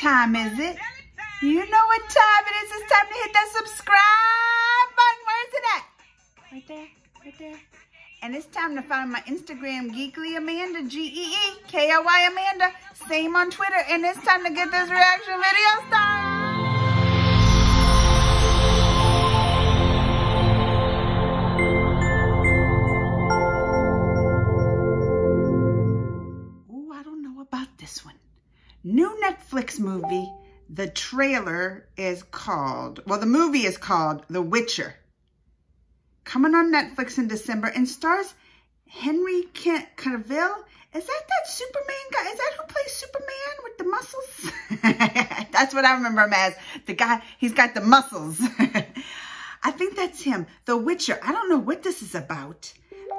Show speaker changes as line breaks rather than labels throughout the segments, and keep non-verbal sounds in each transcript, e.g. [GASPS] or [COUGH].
time is it? You know what time it is. It's time to hit that subscribe button. Where is it at? Right there. Right there. And it's time to follow my Instagram, Geekly Amanda, G-E-E-K-L-Y Amanda. Same on Twitter. And it's time to get this reaction video started. Netflix movie. The trailer is called, well, the movie is called The Witcher coming on Netflix in December and stars Henry Kent Cavill. Is that that Superman guy? Is that who plays Superman with the muscles? [LAUGHS] that's what I remember him as. The guy, he's got the muscles. [LAUGHS] I think that's him. The Witcher. I don't know what this is about.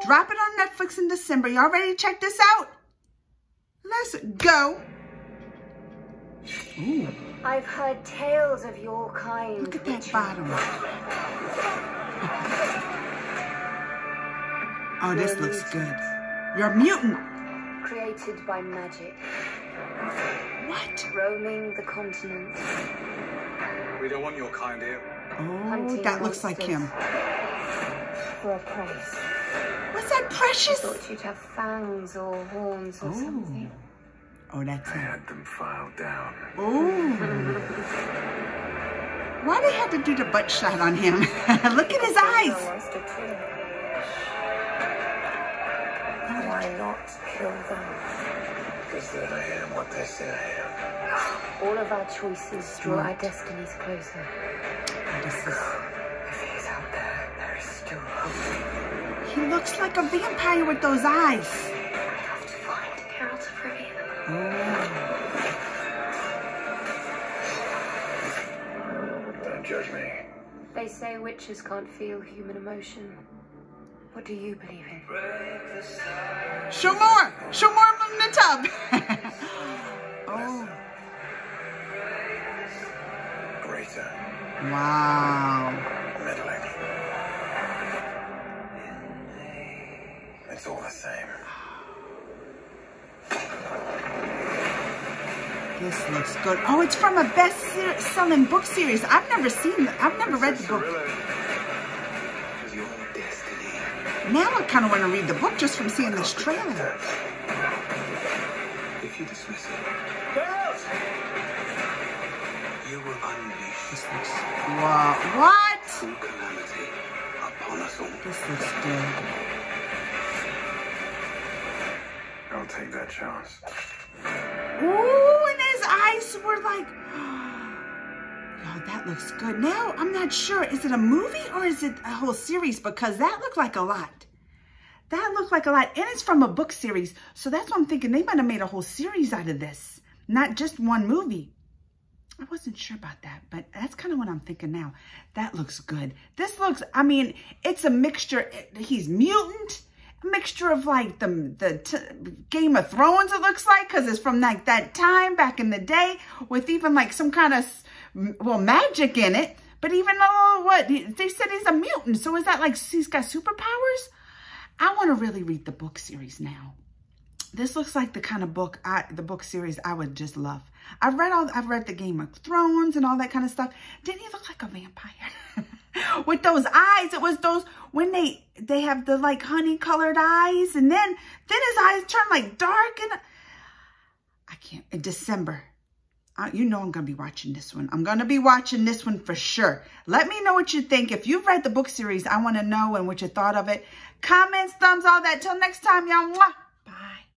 Drop it on Netflix in December. Y'all ready to check this out? Let's go.
Ooh. I've heard tales of your kind.
Look at that bottom. Oh, this You're looks good. You're a mutant.
Created by magic.
What?
Roaming the continent.
We don't want your kind here.
Oh, Hunting that looks like him.
For a price.
What's that precious?
I thought you'd have fangs or horns or oh. something.
Oh, that's I
had them filed down.
Oh. Why they had to do the butt shot on him? [LAUGHS] Look at his eyes.
Why not kill them?
Because then I am what they say I am.
All of our choices draw our destinies closer.
This is...
If he's out there, there is still hope.
He looks like a vampire with those eyes.
Oh. Don't judge me.
They say witchers can't feel human emotion. What do you believe in?
Show more! Show more from the tub! [LAUGHS] oh.
Greater.
Wow. This looks good. Oh, it's from a best-selling book series. I've never seen it. I've never read the book. Now I kind of want to read the book just from seeing this trailer.
If you dismiss it, girls, you will unleash
this looks wow. What?
Full calamity upon us all.
This looks good.
I'll take that chance.
Ooh, eyes were like. [GASPS] Oh, that looks good. Now, I'm not sure. Is it a movie or is it a whole series? Because that looked like a lot. That looked like a lot. And it's from a book series. So that's what I'm thinking. They might have made a whole series out of this. Not just one movie. I wasn't sure about that, but that's kind of what I'm thinking now. That looks good. This looks, I mean, it's a mixture. He's mutant, mixture of like the, the Game of Thrones, it looks like, because it's from like that time back in the day with even like some kind of, well, magic in it. But even though, what, they said he's a mutant. So is that like he's got superpowers? I want to really read the book series now. This looks like the kind of book, I, the book series I would just love. I've read all, I've read the Game of Thrones and all that kind of stuff. Didn't he look like a vampire? [LAUGHS] With those eyes, it was those, when they, they have the like honey colored eyes and then, then his eyes turn like dark and I can't, in December, uh, you know I'm to be watching this one. I'm to be watching this one for sure. Let me know what you think. If you've read the book series, I want to know and what you thought of it. Comments, thumbs, all that. Till next time, y'all.